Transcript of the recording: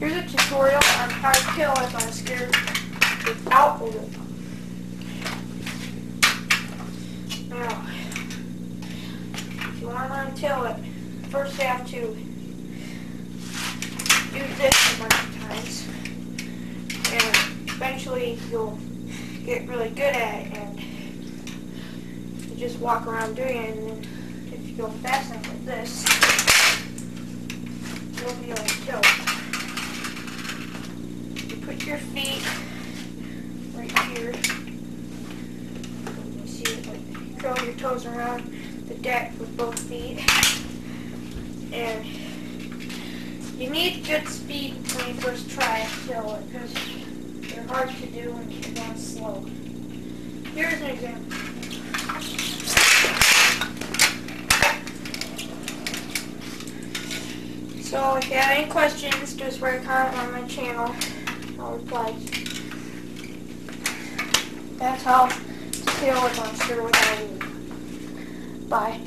Here's a tutorial on how to kill if I'm scared without a whip. Now, if you want to learn kill it, first you have to use this a bunch of times. And eventually you'll get really good at it and you just walk around doing it and if you go fast enough like this, you'll be able to kill. Put your feet right here. You see it like curl your toes around the deck with both feet. And you need good speed when you first try to kill it because they're hard to do when you're going slow. Here's an example. So if you have any questions, just write a comment on my channel. I'll reply. That's how to kill a monster without a Bye.